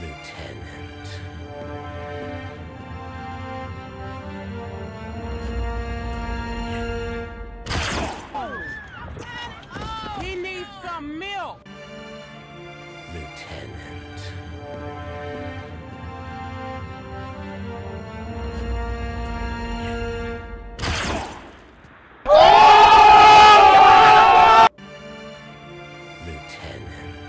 Lieutenant. He needs some milk! Lieutenant. Lieutenant.